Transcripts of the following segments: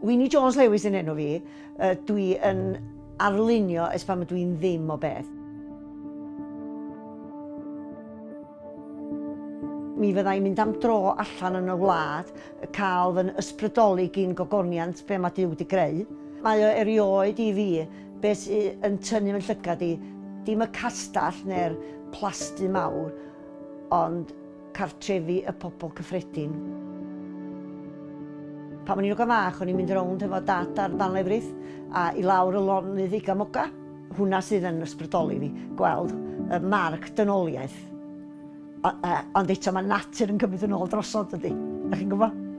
Winnie Jones-Lewis yn enw fi, uh, dwi yn arlunio ys pan dwi'n ddim o beth. mi fydda i'n mynd am dro allan yn y wlad, cael fy ysbrydoli gyn gogoniant be mae Dyw wedi greu. Mae o erioed i fi, beth yn tynnu mewn llygad i, dim y castell neu'r plasty mawr, ond cartrefi y pobl cyffredin. Pan o'n i'n ogan fach, o'n i'n mynd rownd efo dad ar dan lefrith a i lawr y lonydd i Gamoga. Hwna sydd yn ysbrydoli fi, gweld y marc dynoliaeth. Ond eto mae natur yn cymryd yn ôl drosod ydy. Ydych chi'n gwybod?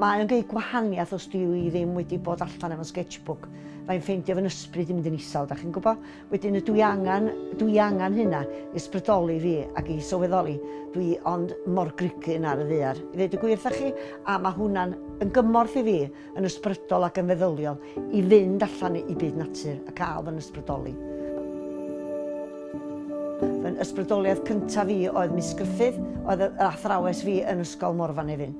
mae'n gwneud gwahaniaeth os dwi i ddim wedi bod allan efo sketchbook. Mae'n ffeindio fy ysbryd i mynd yn isel, da chi'n gwybod? Wedyn y dwi angen, dwi angen hynna i sbrydoli fi ac i sylweddoli. Dwi ond mor gricyn ar y ddear. I ddweud y gwir chi, a mae hwnna'n yn gymorth i fi yn ysbrydol ac yn feddyliol i fynd allan i byd natur a cael fy ysbrydoli. Fy ysbrydoliaeth cyntaf fi oedd Miss Griffith, oedd yr athrawes fi yn Ysgol Morfa Nefyn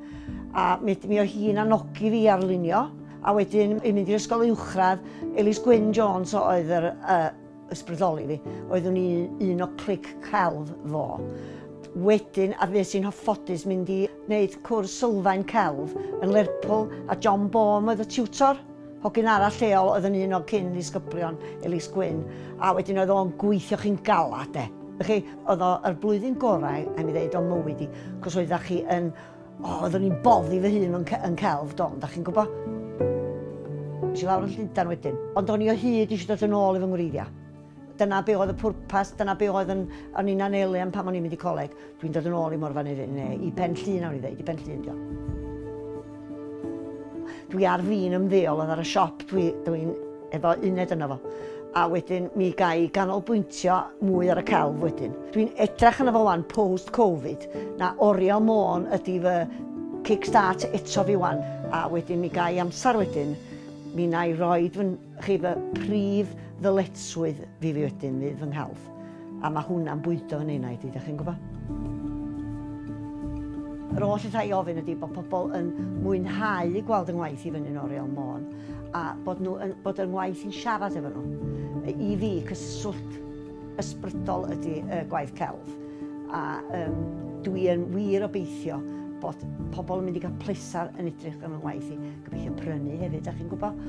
a mi mi o hi'n anogi fi ar lunio. A wedyn i mynd i'r ysgol uwchradd, Elis Gwyn Jones oedd yr uh, ysbrydoli fi. Oeddwn i un o clic celf fo. Wedyn, a fe sy'n hoffodus mynd i wneud cwrs sylfaen celf yn Lerpwl, a John Bohm oedd y tiwtor. Hogyn arall lleol oedd yn un o cyn ddisgyblion Elis Gwyn, a wedyn oedd o'n gweithio chi'n gala, de. Felly, oedd o'r blwyddyn gorau, a mi ddeud, o'n mywyd i, cos oeddach chi yn O, oeddwn i'n boddi fy hun yn, yn celf, don, da chi'n gwybod? Nes i lawr yn Llundain wedyn, ond o'n i o hyd eisiau dod yn ôl i fy ngwreiddiau. Dyna be oedd y pwrpas, dyna be oedd yn, o'n i'n anelian pan o'n i'n mynd i coleg. Dwi'n dod yn ôl i Morfan Ifyn, neu i Pen Llun, awn i ddeud, i Pen Llun, dio. Dwi ar fi'n ymddeol, oedd ar y siop, dwi'n dwi efo uned yna fo a wedyn mi ga ganolbwyntio mwy ar y celf wedyn. Dwi'n edrach yna fo wan post-Covid na orio môn ydy fy kickstart eto fi wan a wedyn mi ga amser wedyn mi na i roed fy, chi fy prif ddyletswydd fi fi wedyn fydd fy nghelf. A mae hwnna'n bwydo yn unai, dydych chi'n gwybod? Yr oll y rhai ofyn ydy bod pobl yn mwynhau gweld yng ngwaith i fyny yn Oriel Môn a bod, nhw, bod yng ngwaith i'n siarad efo nhw. E, I fi, cyswllt ysbrydol ydy y e, gwaith celf. A um, dwi yn wir obeithio bod pobl yn mynd i gael plesar yn edrych yn y waith i. Gobeithio prynu hefyd, a'ch chi'n gwybod?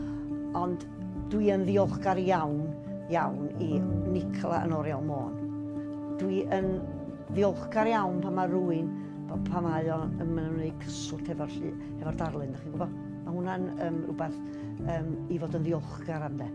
Ond dwi yn ddiolchgar iawn, iawn i Nicola yn Oriel Môn. Dwi yn ddiolchgar iawn pan mae rhywun pa mae o'n ymwneud cyswllt efo'r efo darlun, ydych chi'n gwybod? Mae hwnna'n um, rhywbeth um, i fod yn ddiolchgar am de.